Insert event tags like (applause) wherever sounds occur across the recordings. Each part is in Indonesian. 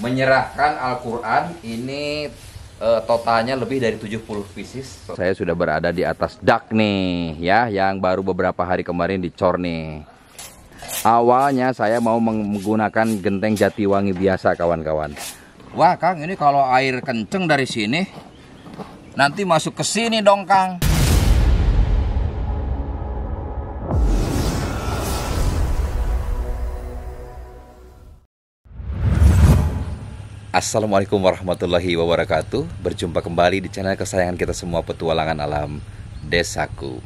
menyerahkan Al-Quran ini eh, totalnya lebih dari 70 pieces. Saya sudah berada di atas dak nih ya yang baru beberapa hari kemarin dicor nih. Awalnya saya mau menggunakan genteng Jatiwangi biasa kawan-kawan. Wah Kang ini kalau air kenceng dari sini nanti masuk ke sini dong Kang. Assalamualaikum warahmatullahi wabarakatuh. Berjumpa kembali di channel kesayangan kita semua Petualangan Alam Desaku.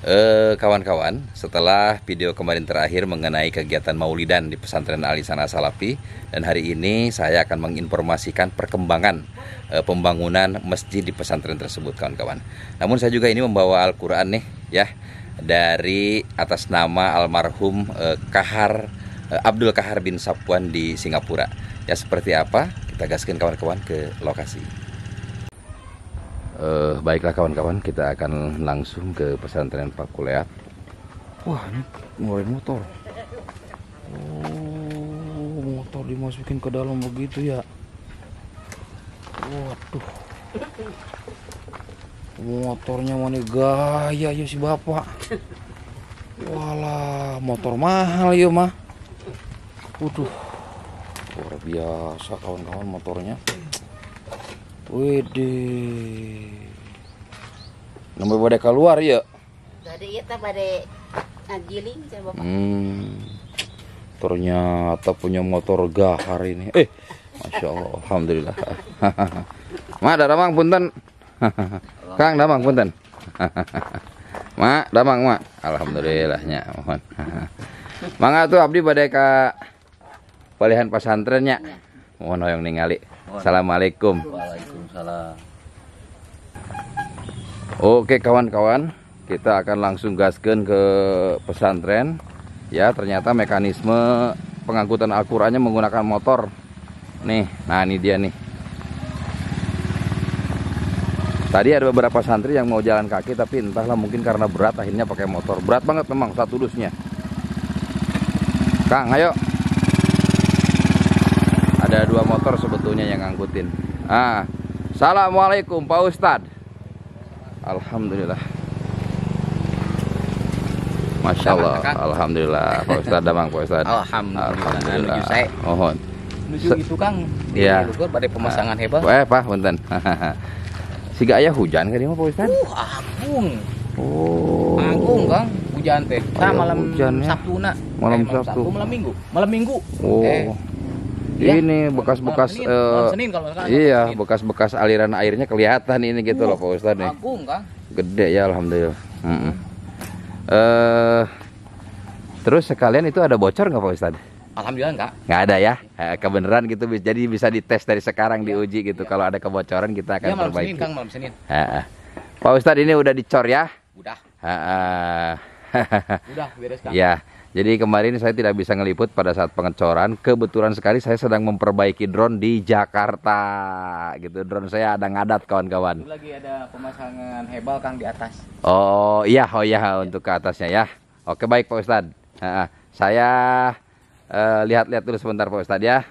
Eh, Kawan-kawan Setelah video kemarin terakhir mengenai kegiatan maulidan di pesantren Alisana Salafi Dan hari ini saya akan menginformasikan perkembangan eh, pembangunan masjid di pesantren tersebut kawan-kawan. Namun saya juga ini membawa Al-Quran nih ya Dari atas nama almarhum eh, Kahar Abdul Kahar bin Sapwan di Singapura. Ya seperti apa kita gaskan kawan-kawan ke lokasi. Uh, baiklah kawan-kawan, kita akan langsung ke pesantren Pak Kuleat. Wah, ini ngeluarin motor. Oh, motor dimasukin ke dalam begitu ya. Waduh. Motornya mana gaya ya si bapak. Walah, motor mahal ya mah. Waduh luar biasa kawan-kawan motornya. Wede. Nomor pada keluar ya Tadi iya pada agiling saya bapak hmm. Ternyata punya motor gahar ini. Eh Masya Allah Alhamdulillah. (laughs) Ma damang punten? (laughs) Kang damang punten? (laughs) Ma damang ma. Alhamdulillahnya mohon. Mangga tuh abdi pada kak palihan pesantrennya. Ya. Mohon yang ningali. Assalamualaikum. Waalaikumsalam. Oke kawan-kawan, kita akan langsung gaskan ke pesantren. Ya, ternyata mekanisme pengangkutan Al-Qur'annya menggunakan motor. Nih, nah ini dia nih. Tadi ada beberapa santri yang mau jalan kaki tapi entahlah mungkin karena berat akhirnya pakai motor. Berat banget memang satu dusnya. Kang, ayo ada dua motor sebetulnya yang ngangkutin. Ah Assalamualaikum Pak Ustad. Alhamdulillah. Masya Allah. Alhamdulillah. Pak Ustad damang Pak Ustad. Alhamdulillah, Alhamdulillah. mohon. Menuju itu Kang. Iya. Pada pemasangan hebat. Eh Pak punten. (laughs) Siga ayah hujan kan ini Pak Ustad? Uh agung oh. Agung Kang. Hujan teh. Nah, malam hujan, ya? Sabtu nak. Malam, eh, malam Sabtu. Sabtu malam Minggu. Malam Minggu. Oh. Eh ya. ini bekas-bekas uh, iya bekas-bekas aliran airnya kelihatan ini gitu uh, loh Pak Ustadz nih agung kan gede ya alhamdulillah mm -mm. Uh, terus sekalian itu ada bocor nggak Pak Ustadz Alhamdulillah enggak. Enggak ada ya. Eh, kebenaran gitu jadi bisa dites dari sekarang ya. diuji gitu. Ya. Kalau ada kebocoran kita akan ya, malam perbaiki. Senin, Kang, malam Senin. Ha, Pak Ustadz ini udah dicor ya? Udah. Ha, (laughs) udah beres Kang. Ya. Jadi kemarin saya tidak bisa ngeliput pada saat pengecoran. Kebetulan sekali saya sedang memperbaiki drone di Jakarta. Gitu. Drone saya ada ngadat kawan-kawan. Lagi ada pemasangan hebel Kang di atas. Oh iya, oh iya ya. untuk ke atasnya ya. Oke baik Pak Ustadz. Nah, saya eh, lihat-lihat uh, dulu sebentar Pak Ustadz ya.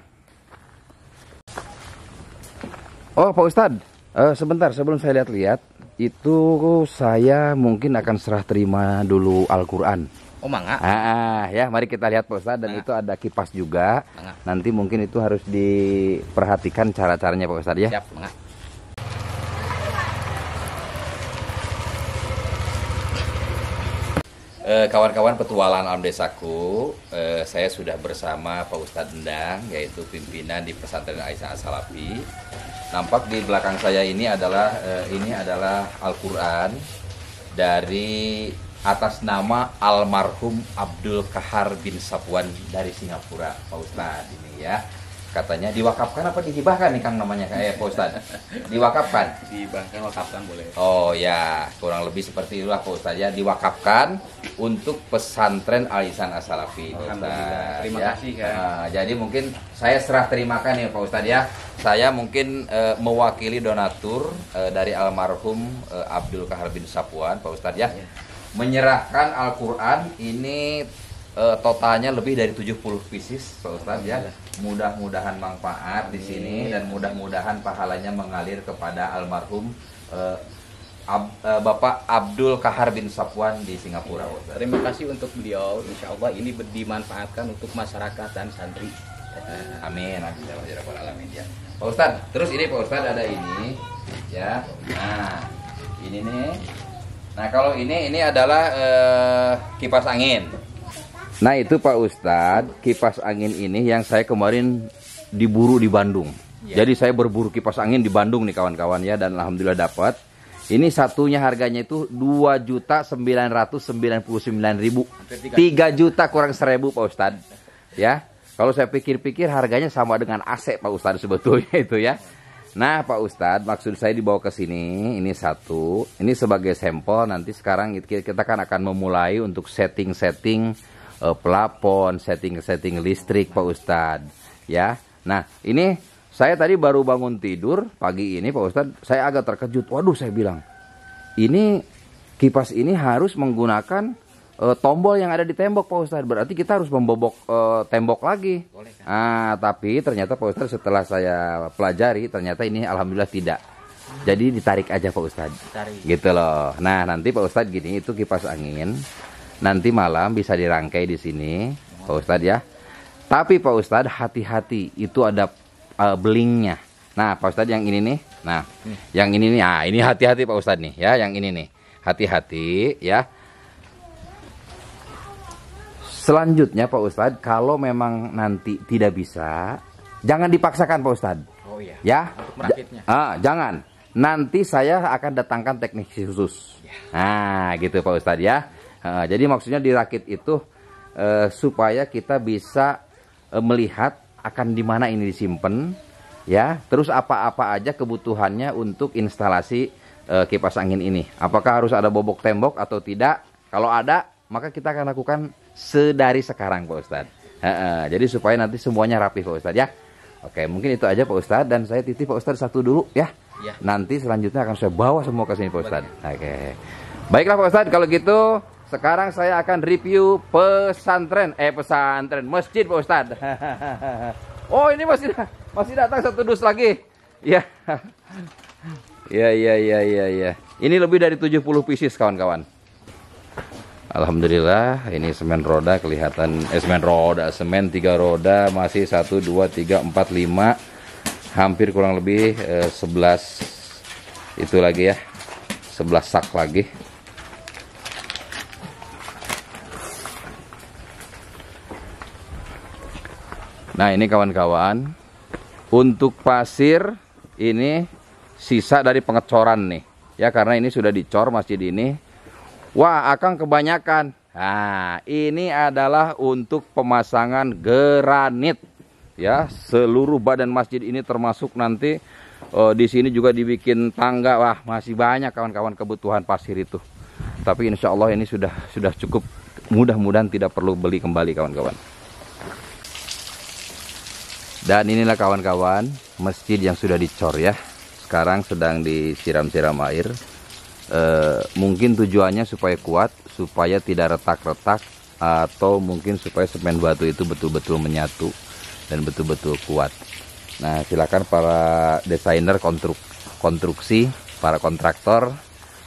Oh Pak Ustadz, uh, sebentar sebelum saya lihat-lihat, itu saya mungkin akan serah terima dulu Al-Quran. Oh mangga. Ah, ya, mari kita lihat Pak Ustadz dan mangga. itu ada kipas juga. Mangga. Nanti mungkin itu harus diperhatikan cara-caranya Pak Ustadz ya. Siap, mangga. Eh, kawan-kawan petualangan alam desaku, eh, saya sudah bersama Pak Ustadz Endang, yaitu pimpinan di pesantren Aisyah Asalapi. Nampak di belakang saya ini adalah eh, ini adalah Al-Quran dari atas nama almarhum Abdul Kahar bin Sapwan dari Singapura, Pak Ustadz ini ya. Katanya diwakafkan apa dihibahkan nih Kang namanya kayak Pak Ustadz? Diwakafkan? Dihibahkan, wakafkan boleh. Oh ya, kurang lebih seperti itulah Pak Ustadz ya. Diwakafkan untuk pesantren Alisan Asalafi. Alhamdulillah. Terima ya. kasih kan. Nah, jadi mungkin saya serah terimakan ya Pak Ustadz ya. Saya mungkin uh, mewakili donatur uh, dari almarhum Abdul Kahar bin Sapwan, Pak Ustadz ya. ya menyerahkan Al-Quran ini eh, totalnya lebih dari 70 pieces Pak Ustadz ya. Mudah-mudahan manfaat di sini dan mudah-mudahan pahalanya mengalir kepada almarhum eh, Ab- eh, Bapak Abdul Kahar bin Safwan di Singapura Ustadz. Terima kasih untuk beliau. Insya Allah ini dimanfaatkan untuk masyarakat dan santri. Amin. Amin. Ya Alamin ya. Pak Ustadz, terus ini Pak Ustadz ada ini ya. Nah, ini nih. Nah, kalau ini ini adalah eh, kipas angin. Nah, itu Pak Ustadz, kipas angin ini yang saya kemarin diburu di Bandung. Ya. Jadi saya berburu kipas angin di Bandung nih kawan-kawan ya dan alhamdulillah dapat. Ini satunya harganya itu dua juta sembilan ratus sembilan puluh sembilan ribu. Tiga juta kurang seribu Pak Ustadz. Ya, kalau saya pikir-pikir harganya sama dengan AC Pak Ustadz sebetulnya (laughs) itu ya. Nah Pak Ustadz maksud saya dibawa ke sini ini satu. Ini sebagai sampel nanti sekarang kita kan akan memulai untuk setting-setting eh, pelapon, setting-setting listrik Pak Ustadz. Ya, nah ini saya tadi baru bangun tidur pagi ini Pak Ustadz. Saya agak terkejut. Waduh saya bilang ini kipas ini harus menggunakan eh, tombol yang ada di tembok Pak Ustadz. Berarti kita harus membobok eh, tembok lagi. Boleh, kan? Ah, tapi ternyata Pak Ustadz setelah saya pelajari ternyata ini alhamdulillah tidak. Jadi ditarik aja Pak Ustadz. Tarik. Gitu loh. Nah, nanti Pak Ustadz gini itu kipas angin. Nanti malam bisa dirangkai di sini, Pak Ustadz ya. Tapi Pak Ustadz hati-hati itu ada eh, belingnya. Nah, Pak Ustadz yang ini nih. Nah, yang ini nih. Ah, ini hati-hati Pak Ustadz nih ya, yang ini nih. Hati-hati ya. Selanjutnya Pak Ustadz, kalau memang nanti tidak bisa, jangan dipaksakan Pak Ustadz. Oh iya. Ya. Untuk merakitnya. Ja- ah, jangan. Nanti saya akan datangkan teknik khusus. Ya. Nah, gitu Pak Ustadz ya. Ah, jadi maksudnya dirakit itu eh, supaya kita bisa eh, melihat akan di mana ini disimpan, ya. Terus apa-apa aja kebutuhannya untuk instalasi eh, kipas angin ini. Apakah harus ada bobok tembok atau tidak? Kalau ada, maka kita akan lakukan sedari sekarang Pak Ustadz. Heeh, jadi supaya nanti semuanya rapi Pak Ustadz ya. Oke, mungkin itu aja Pak Ustadz dan saya titip Pak Ustadz satu dulu ya. Ya. Nanti selanjutnya akan saya bawa semua ke sini Pak Ustadz. Oke. Baiklah Pak Ustadz, kalau gitu sekarang saya akan review pesantren, eh pesantren, masjid Pak Ustadz. (laughs) oh ini masih masih datang satu dus lagi. Ya. (laughs) Ya ya ya ya ya. Ini lebih dari 70 pieces kawan-kawan. Alhamdulillah ini semen roda kelihatan eh semen roda semen tiga roda masih 1 2 3 4 5 hampir kurang lebih eh, 11 itu lagi ya 11 sak lagi. Nah ini kawan-kawan untuk pasir ini sisa dari pengecoran nih. Ya karena ini sudah dicor masjid ini Wah, akan kebanyakan. Nah, ini adalah untuk pemasangan granit. Ya, seluruh badan masjid ini termasuk nanti eh, di sini juga dibikin tangga. Wah, masih banyak kawan-kawan kebutuhan pasir itu. Tapi insya Allah ini sudah sudah cukup. Mudah-mudahan tidak perlu beli kembali kawan-kawan. Dan inilah kawan-kawan masjid yang sudah dicor ya. Sekarang sedang disiram-siram air. Eh, mungkin tujuannya supaya kuat, supaya tidak retak-retak, atau mungkin supaya semen batu itu betul-betul menyatu dan betul-betul kuat. Nah, silakan para desainer konstruk konstruksi, para kontraktor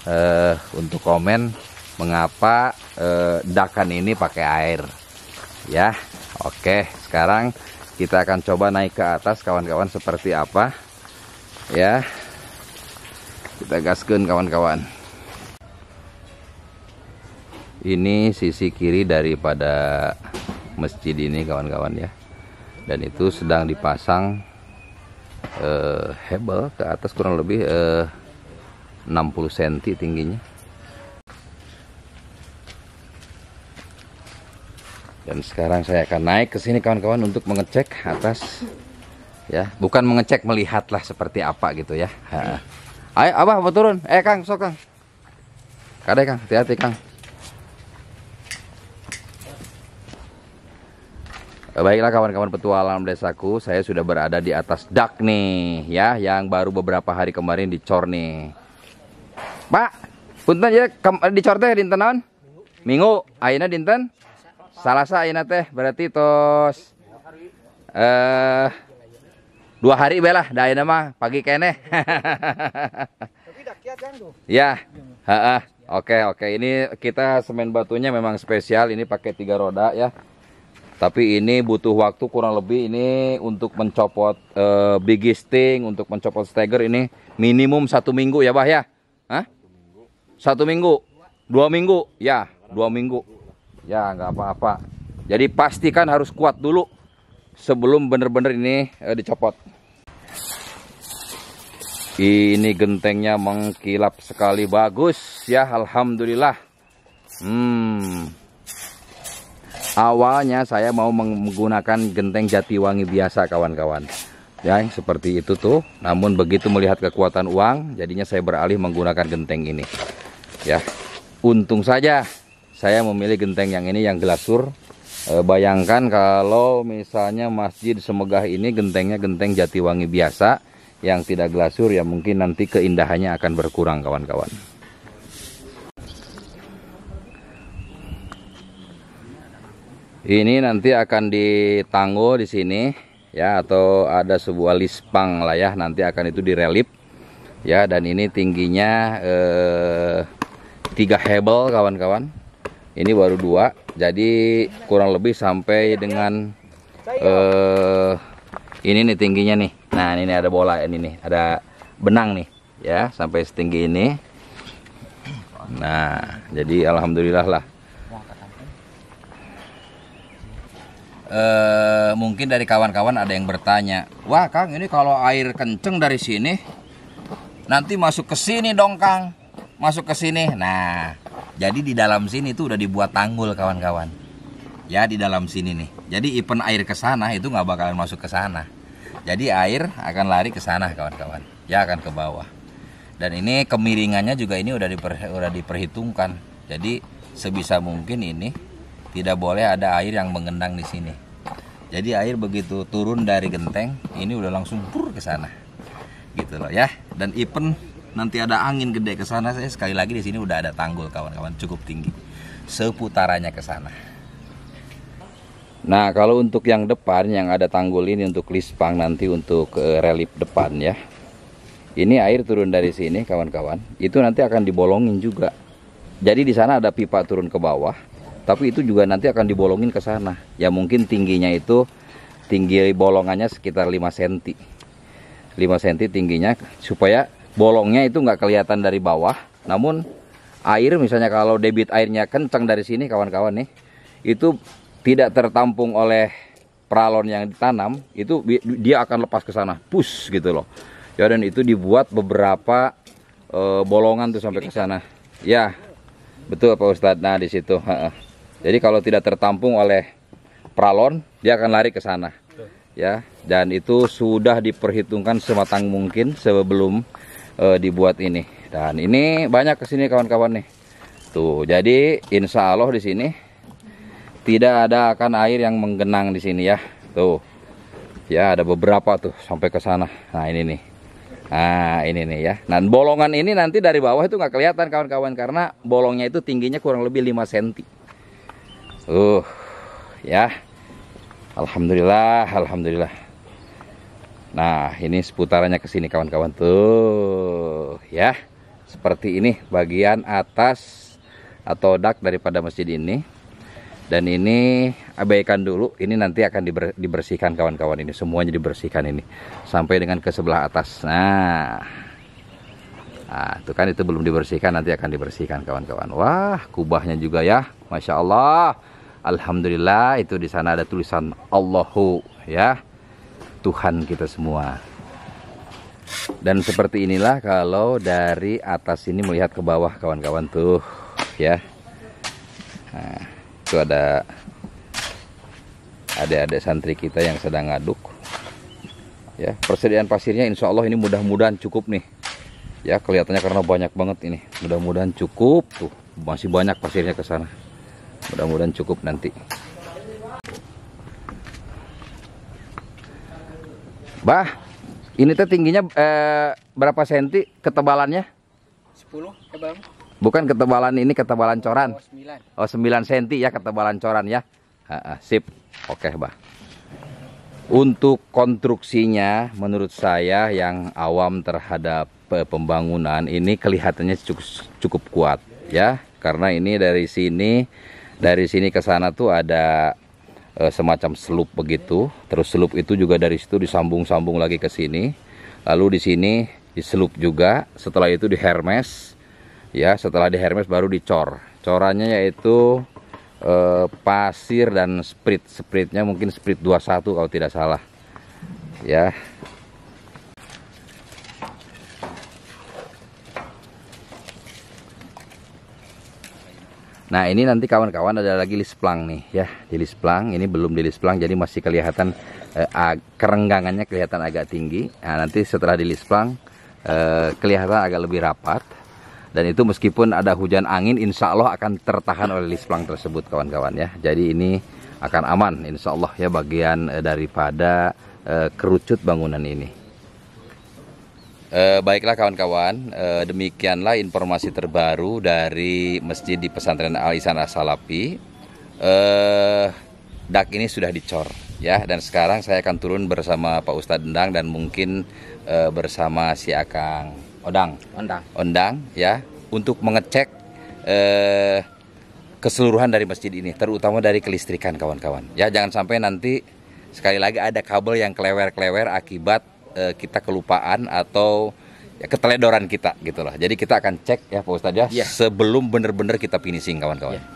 eh, untuk komen mengapa eh, dakan ini pakai air. Ya, oke. Sekarang kita akan coba naik ke atas, kawan-kawan seperti apa. Ya, kita gaskeun kawan-kawan. Ini sisi kiri daripada masjid ini kawan-kawan ya. Dan itu sedang dipasang eh, hebel ke atas kurang lebih eh, 60 cm tingginya. Dan sekarang saya akan naik ke sini kawan-kawan untuk mengecek atas ya, bukan mengecek melihatlah seperti apa gitu ya. Ayo, abah mau turun. Eh, Kang, sok Kang. Kadai Kang, hati-hati Kang. Eh, Baiklah kawan-kawan petualang desaku, saya sudah berada di atas dak nih, ya, yang baru beberapa hari kemarin dicor nih. Pak, punten ya, kem- dicor teh dinten naon? Minggu, ayeuna dinten? Salasa ini teh berarti tos eh dua hari belah dah ini mah pagi kene. ya, heeh. Oke oke ini kita semen batunya memang spesial ini pakai tiga roda ya. Tapi ini butuh waktu kurang lebih ini untuk mencopot uh, bigisting, untuk mencopot steger ini minimum satu minggu ya bah ya? Hah? Satu minggu, dua minggu, ya dua minggu, ya nggak apa-apa. Jadi pastikan harus kuat dulu sebelum bener-bener ini uh, dicopot. Ini gentengnya mengkilap sekali bagus ya, alhamdulillah. Hmm. Awalnya saya mau menggunakan genteng Jatiwangi biasa kawan-kawan. Ya, seperti itu tuh. Namun begitu melihat kekuatan uang, jadinya saya beralih menggunakan genteng ini. Ya. Untung saja saya memilih genteng yang ini yang glasur. E, bayangkan kalau misalnya Masjid Semegah ini gentengnya genteng Jatiwangi biasa yang tidak glasur ya mungkin nanti keindahannya akan berkurang kawan-kawan. Ini nanti akan ditangguh di sini ya atau ada sebuah lispang lah ya nanti akan itu direlip ya dan ini tingginya eh, 3 hebel kawan-kawan. Ini baru dua jadi kurang lebih sampai dengan eh, ini nih tingginya nih. Nah ini ada bola ini nih ada benang nih ya sampai setinggi ini. Nah jadi alhamdulillah lah. Uh, mungkin dari kawan-kawan ada yang bertanya, wah Kang ini kalau air kenceng dari sini nanti masuk ke sini dong Kang, masuk ke sini. Nah, jadi di dalam sini tuh udah dibuat tanggul kawan-kawan. Ya di dalam sini nih. Jadi event air ke sana itu nggak bakalan masuk ke sana. Jadi air akan lari ke sana kawan-kawan. Ya akan ke bawah. Dan ini kemiringannya juga ini udah diper, udah diperhitungkan. Jadi sebisa mungkin ini tidak boleh ada air yang mengendang di sini. Jadi air begitu turun dari genteng, ini udah langsung pur ke sana. Gitu loh ya. Dan even nanti ada angin gede ke sana, saya sekali lagi di sini udah ada tanggul kawan-kawan cukup tinggi. Seputarannya ke sana. Nah, kalau untuk yang depan yang ada tanggul ini untuk lispang nanti untuk uh, relief depan ya. Ini air turun dari sini kawan-kawan. Itu nanti akan dibolongin juga. Jadi di sana ada pipa turun ke bawah tapi itu juga nanti akan dibolongin ke sana ya mungkin tingginya itu tinggi bolongannya sekitar 5 cm 5 cm tingginya supaya bolongnya itu nggak kelihatan dari bawah namun air misalnya kalau debit airnya kencang dari sini kawan-kawan nih itu tidak tertampung oleh pralon yang ditanam itu dia akan lepas ke sana push gitu loh. Ya dan itu dibuat beberapa e, bolongan tuh sampai ke sana. Ya betul Pak Ustadz. Nah di situ jadi kalau tidak tertampung oleh pralon, dia akan lari ke sana. Ya, dan itu sudah diperhitungkan sematang mungkin sebelum uh, dibuat ini. Dan ini banyak ke sini kawan-kawan nih. Tuh, jadi insya Allah di sini tidak ada akan air yang menggenang di sini ya. Tuh, ya ada beberapa tuh sampai ke sana. Nah ini nih. Nah ini nih ya. Nah bolongan ini nanti dari bawah itu nggak kelihatan kawan-kawan karena bolongnya itu tingginya kurang lebih 5 cm. Uh, ya. Alhamdulillah, alhamdulillah. Nah, ini seputarannya ke sini kawan-kawan tuh, ya. Seperti ini bagian atas atau dak daripada masjid ini. Dan ini abaikan dulu, ini nanti akan diber, dibersihkan kawan-kawan ini, semuanya dibersihkan ini sampai dengan ke sebelah atas. Nah, Nah, itu kan itu belum dibersihkan, nanti akan dibersihkan kawan-kawan. Wah, kubahnya juga ya, masya Allah. Alhamdulillah itu di sana ada tulisan Allahu ya Tuhan kita semua. Dan seperti inilah kalau dari atas ini melihat ke bawah kawan-kawan tuh ya. Nah, itu ada ada-ada santri kita yang sedang ngaduk. Ya, persediaan pasirnya insya Allah ini mudah-mudahan cukup nih. Ya, kelihatannya karena banyak banget ini. Mudah-mudahan cukup tuh. Masih banyak pasirnya ke sana mudah-mudahan cukup nanti bah ini teh tingginya eh, berapa senti ketebalannya 10 tebal bukan ketebalan ini ketebalan coran oh 9 oh 9 senti ya ketebalan coran ya Ha, ha, sip. Oke, Bah. Untuk konstruksinya menurut saya yang awam terhadap eh, pembangunan ini kelihatannya cukup cukup kuat ya. Karena ini dari sini dari sini ke sana tuh ada eh, semacam selup begitu. Terus selup itu juga dari situ disambung-sambung lagi ke sini. Lalu di sini diselup juga. Setelah itu di Hermes ya. Setelah di Hermes baru dicor. Corannya yaitu eh, pasir dan sprit. Spritnya mungkin sprit 21 kalau tidak salah. Ya. Nah ini nanti kawan-kawan ada lagi lisplang nih ya di lisplang ini belum di lisplang jadi masih kelihatan eh, kerenggangannya kelihatan agak tinggi. Nah nanti setelah di lisplang eh, kelihatan agak lebih rapat dan itu meskipun ada hujan angin insya Allah akan tertahan oleh lisplang tersebut kawan-kawan ya. Jadi ini akan aman insya Allah ya bagian eh, daripada eh, kerucut bangunan ini. Eh, baiklah kawan-kawan, eh, demikianlah informasi terbaru dari Masjid di Pesantren Al Ihsan As-Salafi. Eh, dak ini sudah dicor ya dan sekarang saya akan turun bersama Pak Ustadz Endang dan mungkin eh, bersama si Akang Odang. Ondang. Ondang ya untuk mengecek eh, keseluruhan dari masjid ini, terutama dari kelistrikan kawan-kawan. Ya jangan sampai nanti sekali lagi ada kabel yang kelewer-kelewer akibat eh, kita kelupaan atau ya, keteledoran kita gitu lah. Jadi kita akan cek ya Pak Ustadz ya Iya. sebelum benar-benar kita finishing kawan-kawan. Iya.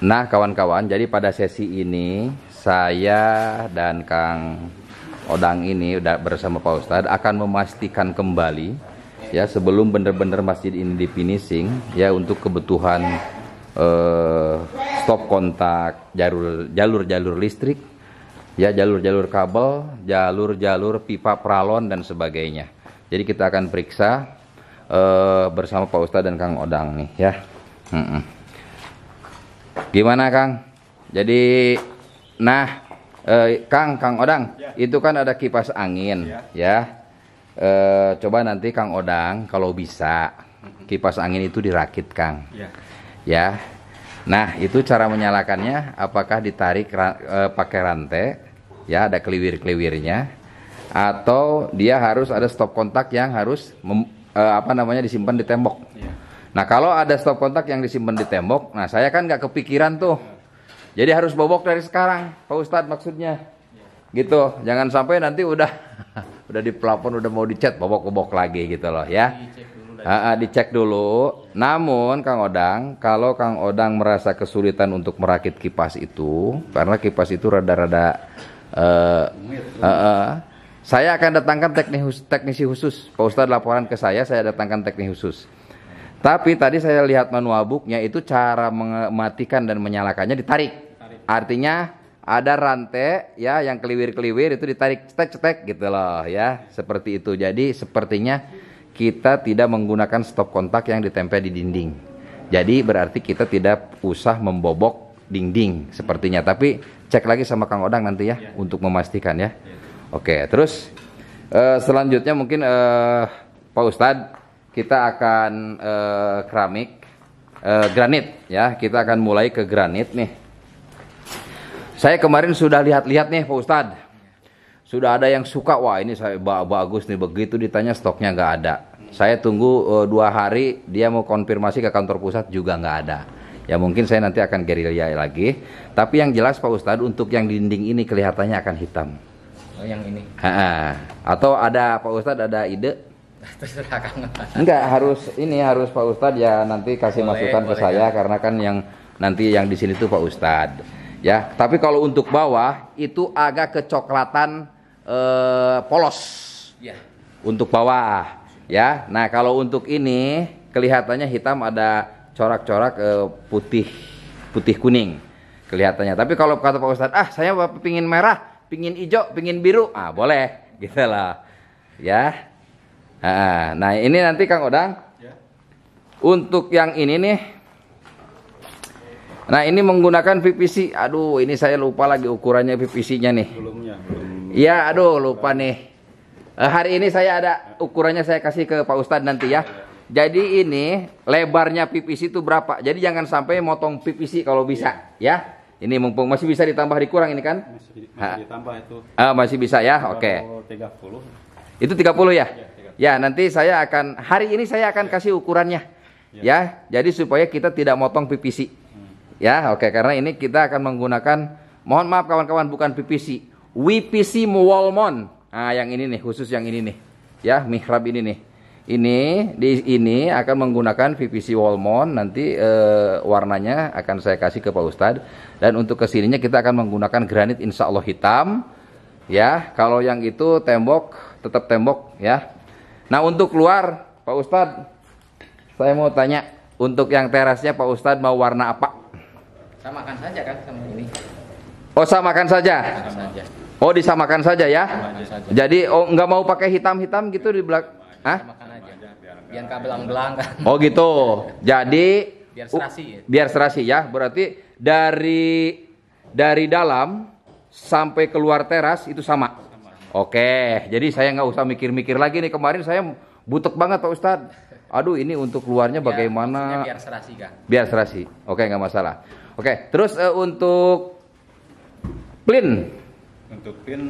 Nah, kawan-kawan, jadi pada sesi ini saya dan Kang Odang ini udah bersama Pak Ustadz akan memastikan kembali ya sebelum benar-benar masjid ini di finishing ya untuk kebutuhan eh, stop kontak, jalur jalur-jalur listrik, ya jalur-jalur kabel, jalur-jalur pipa pralon dan sebagainya. Jadi kita akan periksa eh, bersama Pak Ustadz dan Kang Odang nih ya. Mm-mm. Gimana Kang? Jadi nah eh, Kang Kang Odang itu kan ada kipas angin ya. Eh, coba nanti Kang Odang kalau bisa kipas angin itu dirakit Kang. Ya. Nah, itu cara menyalakannya apakah ditarik eh, pakai rantai ya ada keliwir-keliwirnya atau dia harus ada stop kontak yang harus mem- eh, apa namanya disimpan di tembok. Nah kalau ada stop kontak yang disimpan di tembok, nah saya kan nggak kepikiran tuh. Jadi harus bobok dari sekarang, Pak Ustadz maksudnya. Gitu, jangan sampai nanti udah (laughs) udah di plafon udah mau dicat bobok-bobok lagi gitu loh ya. Ah, dicek dulu. Namun Kang Odang, kalau Kang Odang merasa kesulitan untuk merakit kipas itu, karena kipas itu rada-rada eh, eh, eh, saya akan datangkan teknis, teknisi khusus. Pak Ustadz laporan ke saya, saya datangkan teknik khusus. Tapi tadi saya lihat manual booknya itu cara mematikan dan menyalakannya ditarik. Artinya ada rantai ya yang keliwir-keliwir itu ditarik cetek-cetek gitu loh ya. Seperti itu. Jadi sepertinya kita tidak menggunakan stop kontak yang ditempel di dinding. Jadi berarti kita tidak usah membobok dinding sepertinya. Tapi cek lagi sama Kang Odang nanti ya untuk memastikan ya. Oke, terus eh, selanjutnya mungkin eh, Pak Ustadz kita akan eh, keramik eh, granit ya kita akan mulai ke granit nih saya kemarin sudah lihat-lihat nih Pak Ustadz sudah ada yang suka wah ini saya ba- bagus nih. Begitu ditanya stoknya nggak ada. Saya tunggu eh, dua hari dia mau konfirmasi ke kantor pusat juga nggak ada. Ya mungkin saya nanti akan gerilya lagi. Tapi yang jelas Pak Ustadz untuk yang dinding ini kelihatannya akan hitam. Oh, yang ini. Ha-ha. atau ada Pak Ustadz ada ide. (laughs) Enggak harus ini harus Pak Ustadz ya nanti kasih Boleh, masukan ke boleh, saya karena kan yang nanti yang di sini tuh Pak Ustadz. Ya tapi kalau untuk bawah itu agak kecoklatan eh, polos Ya. untuk bawah ya. Nah kalau untuk ini kelihatannya hitam ada corak-corak eh, putih putih kuning kelihatannya. Tapi kalau kata Pak Ustadz ah saya pingin merah pingin hijau pingin biru. Ah boleh. (laughs) Gitu lah. Ya. Ah, nah ini nanti Kang Odang. Untuk yang ini nih. Nah ini menggunakan PVC aduh ini saya lupa lagi ukurannya PVC-nya nih. Belumnya belum Iya, aduh lupa nih. Eh, hari ini saya ada ukurannya saya kasih ke Pak Ustadz nanti ya. Jadi ini lebarnya PVC itu berapa? Jadi jangan sampai motong PVC kalau bisa, ya. Ini mumpung masih bisa ditambah dikurang ini kan? Masih, masih ditambah itu. Ah, masih bisa ya. Oke. Kalau 30. Itu 30 ya? Iya, 30. Ya, nanti saya akan hari ini saya akan kasih ukurannya. Iya. Ya, jadi supaya kita tidak motong PVC. Ya, oke karena ini kita akan menggunakan mohon maaf kawan-kawan bukan PVC. WPC Wallmon. Nah, yang ini nih, khusus yang ini nih. Ya, mihrab ini nih. Ini di ini akan menggunakan PVC Wallmon nanti eh, warnanya akan saya kasih ke Pak Ustadz dan untuk ke sininya kita akan menggunakan granit insya Allah hitam ya kalau yang itu tembok tetap tembok ya nah untuk keluar Pak Ustadz saya mau tanya untuk yang terasnya Pak Ustadz mau warna apa Samakan saja kan sama ini. oh samakan saja Sama saja. Oh disamakan saja ya saja. jadi oh nggak mau pakai hitam-hitam gitu di belakang Hah? Samakan aja. Biar nggak belang-belang kan. oh gitu jadi Biar serasi ya. biar serasi ya berarti dari dari dalam sampai keluar teras itu sama oke jadi saya nggak usah mikir-mikir lagi nih kemarin saya butek banget Pak Ustadz aduh ini untuk keluarnya Biar- bagaimana Biar serasi kan. biar serasi oke nggak masalah oke terus eh, untuk plin Untuk pin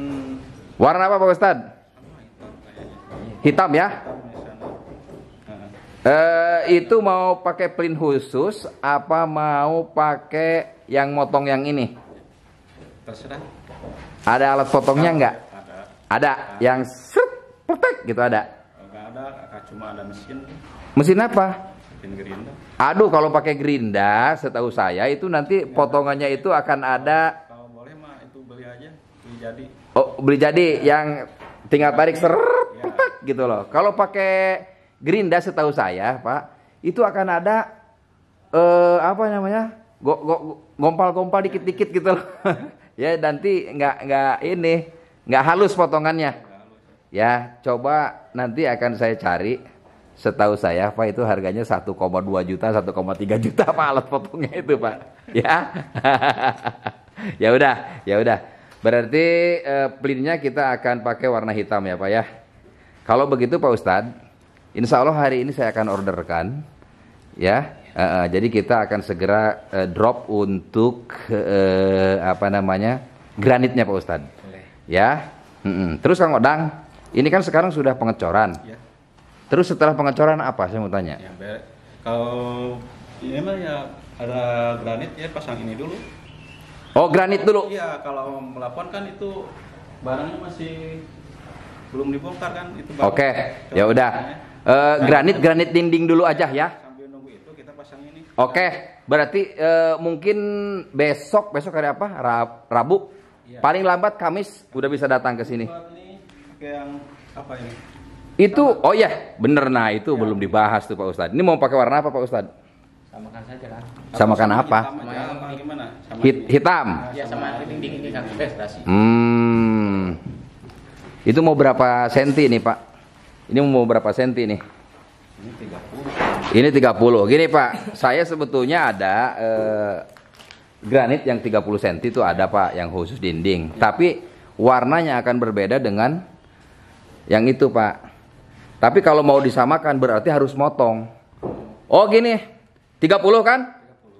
warna apa Pak Ustadz hitam ya? Eh itu mau pakai plin khusus apa mau pakai yang motong yang ini? Terserah. ada alat potongnya nggak? Ada. ada. Yang set petek gitu ada. Kalau nggak ada, cuma ada mesin. mesin apa? Pin gerinda. aduh kalau pakai gerinda setahu saya itu nanti potongannya itu akan ada Kalau boleh mah itu beli aja. Beli jadi. oh beli jadi yang tinggal tarik ser petek gitu loh. Kalau pakai gerinda setahu saya pak itu akan ada eh apa namanya go, go, gompal-gompal dikit-dikit gitu loh. (laughs) Ya nanti nggak nggak ini nggak halus potongannya. Ya coba nanti akan saya cari. Setahu saya pak itu harganya 1,2 juta 1,3 juta pak alat potongnya itu pak. Ya. (laughs) Ya udah ya udah berarti eh, plinnya kita akan pakai warna hitam ya pak ya kalau begitu pak Ustadz Insya Allah hari ini saya akan orderkan ya Eh, eh, jadi kita akan segera eh, drop untuk apa namanya granitnya Pak Ustadz. Boleh. Ya. Terus Kang Odang, ini kan sekarang sudah pengecoran. Ya. Terus setelah pengecoran apa? Saya mau tanya. Ya, kalau ini mah ya ada granit ya pasang ini dulu. Oh granit dulu. Iya, kalau melapon kan itu barangnya masih belum dibongkar kan itu Oke, Coba ya udah. Eh, granit granit dinding dulu aja ya. Sambil nunggu itu kita pasang ini. Oke, berarti eh, mungkin besok besok hari apa? Ra- Rabu. Iya. Paling lambat Kamis udah bisa datang ke sini. Yang apa ini? Itu oh ya, bener nah itu belum dibahas tuh Pak Ustadz. Ini mau pakai warna apa Pak Ustadz? Samakan saja kan. Samakan apa? Hitam aja apa gimana? Sama Hit- hitam. Ya sama dinding ini kan serasi. Hmm. Itu mau berapa senti nih Pak? Ini mau berapa senti nih? Ini 30. Ini 30. Gini Pak, saya sebetulnya ada eh, granit yang 30 cm itu ada Pak yang khusus dinding. Tapi warnanya akan berbeda dengan yang itu Pak. Tapi kalau mau disamakan berarti harus motong. Oh gini, 30 kan?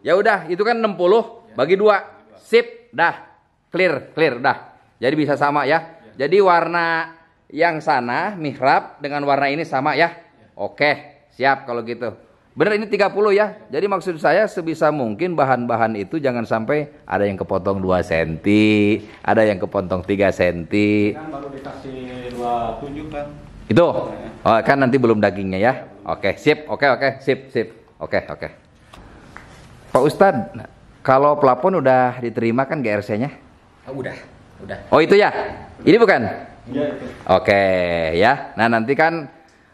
Ya udah, itu kan 60 bagi dua. Sip, dah. Clear, clear, dah. Jadi bisa sama ya. Jadi warna yang sana mihrab dengan warna ini sama ya. Oke, siap kalau gitu. Bener ini 30 ya. Jadi maksud saya sebisa mungkin bahan-bahan itu jangan sampai ada yang kepotong 2 cm, ada yang kepotong 3 cm. Kan baru dikasih 27 kan. Itu. Oh, kan nanti belum dagingnya ya. Oke, sip. Oke, oke, sip, sip. Oke, oke. Pak Ustadz, kalau pelapon udah diterima kan GRC-nya? Oh, udah, udah. Oh, itu ya? Ini bukan? Iya itu. Oke, ya. Nah, nanti kan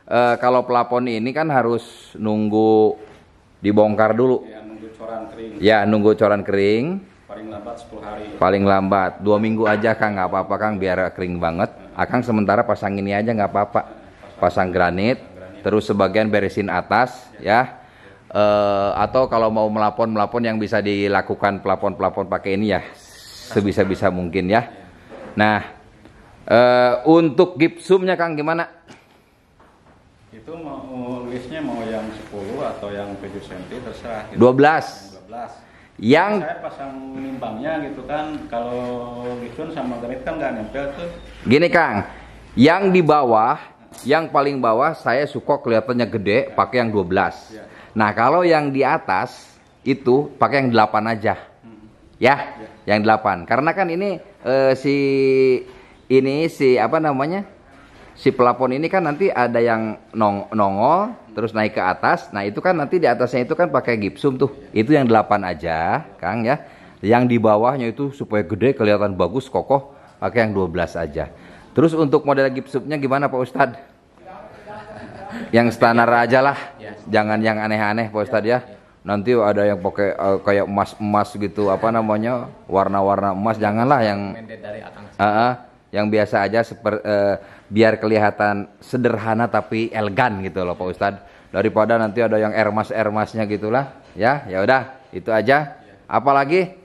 eh, kalau pelapon ini kan harus nunggu dibongkar dulu. Ya nunggu coran kering. Ya, nunggu coran kering. Paling lambat 10 hari. Paling lambat dua minggu aja Kang, nggak apa-apa Kang, biar kering banget. Akang sementara pasang ini aja nggak apa-apa. Pasang granit, terus sebagian beresin atas, ya. Eh, atau kalau mau melapon melapon yang bisa dilakukan pelapon pelapon pakai ini ya sebisa-bisa mungkin ya. Nah, eh, untuk gipsumnya Kang gimana? Itu mau luisnya mau yang 10 atau yang 7 cm terserah. Gitu. 12. Yang 12. Yang Saya pasang nimbangnya gitu kan. Kalau gituan sama granit kan nggak nempel tuh. gini Kang, yang di bawah, yang paling bawah saya suka kelihatannya gede, pakai yang 12. Ya. Nah, kalau yang di atas itu pakai yang 8 aja. Ya, yang 8. Karena kan ini eh, si ini si apa namanya? Si pelapon ini kan nanti ada yang nong nongol terus naik ke atas. Nah, itu kan nanti di atasnya itu kan pakai gipsum tuh. Itu yang 8 aja, Kang ya. Yang di bawahnya itu supaya gede kelihatan bagus kokoh pakai yang 12 aja. Terus untuk model gipsumnya gimana Pak Ustadz? Yang standar aja lah. Ya. Jangan yang aneh-aneh Pak Ustadz ya. Nanti ada yang pakai eh, kayak emas-emas gitu apa namanya? warna-warna emas janganlah yang. Ah, ah, yang biasa aja seper, eh, biar kelihatan sederhana tapi elegan gitu loh Pak Ustadz daripada nanti ada yang ermas ermasnya gitulah ya ya udah itu aja apalagi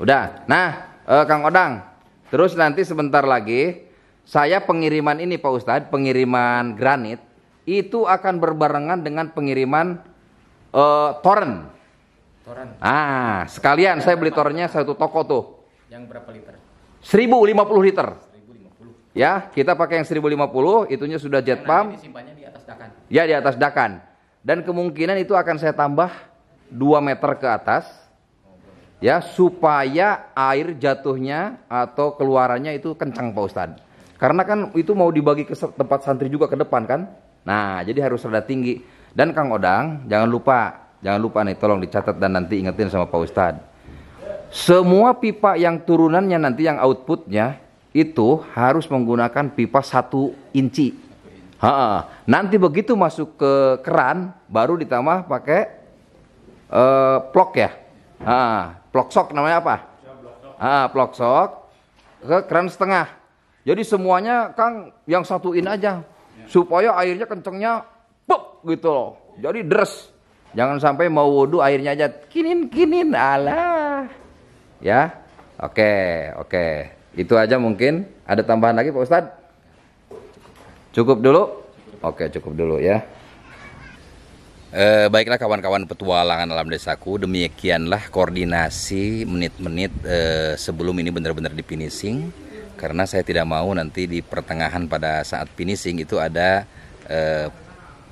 udah nah eh, Kang Odang terus nanti sebentar lagi saya pengiriman ini Pak Ustadz pengiriman granit itu akan berbarengan dengan pengiriman eh, toren Toran ah sekalian saya beli torennya satu toko tuh yang berapa liter? 1050 liter 1050. Ya, kita pakai yang 1050, itunya sudah jet pump. nanti disimpannya di atas dakan. Ya, di atas dakan. Dan kemungkinan itu akan saya tambah 2 meter ke atas. Ya, supaya air jatuhnya atau keluarannya itu kencang Pak Ustadz. Karena kan itu mau dibagi ke tempat santri juga ke depan kan. Nah, jadi harus rada tinggi. Dan Kang Odang, jangan lupa, jangan lupa nih tolong dicatat dan nanti ingetin sama Pak Ustadz. Semua pipa yang turunannya nanti yang outputnya itu harus menggunakan pipa satu inci. Ha, nanti begitu masuk ke keran baru ditambah pakai eh plok ya. Ha, plok sok namanya apa? Ah, plok sok ke keran setengah. Jadi semuanya Kang yang satuin aja supaya airnya kencengnya pop gitu loh. Jadi deres. Jangan sampai mau wudhu airnya aja kinin kinin alah. Ya. Oke, oke. Itu aja mungkin. Ada tambahan lagi Pak Ustadz? Cukup dulu? Oke, cukup dulu ya. Eh, baiklah kawan-kawan petualangan alam desaku, demikianlah koordinasi menit-menit eh, sebelum ini benar-benar di finishing. Karena saya tidak mau nanti di pertengahan pada saat finishing itu ada eh,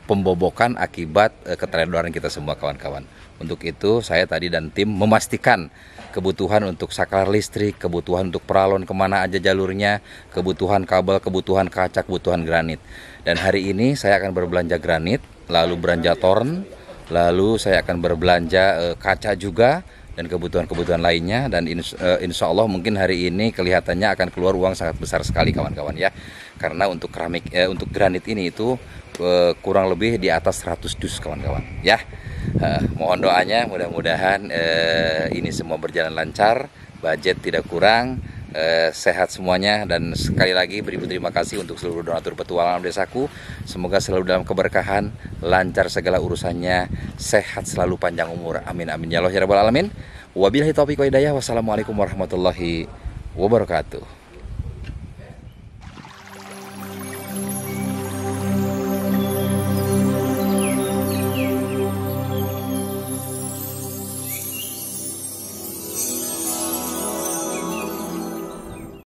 pembobokan akibat eh, keteledoran kita semua kawan-kawan. Untuk itu saya tadi dan tim memastikan kebutuhan untuk saklar listrik, kebutuhan untuk peralon ke mana aja jalurnya, kebutuhan kabel, kebutuhan kaca, kebutuhan granit. Dan hari ini saya akan berbelanja granit, lalu belanja toren, lalu saya akan berbelanja eh, kaca juga dan kebutuhan-kebutuhan lainnya. Dan eh, insya Allah mungkin hari ini kelihatannya akan keluar uang sangat besar sekali kawan-kawan ya. Karena untuk keramik eh, untuk granit ini itu eh, kurang lebih di atas 100 dus kawan-kawan ya. Eh, mohon doanya mudah-mudahan eh, ini semua berjalan lancar budget tidak kurang eh, sehat semuanya dan sekali lagi beribu terima kasih untuk seluruh donatur petualangan desaku. Semoga selalu dalam keberkahan lancar segala urusannya sehat selalu panjang umur. Amin amin. Ya Allah ya alamin. Wabillahi taufiq wa hidayah. Wassalamualaikum warahmatullahi wabarakatuh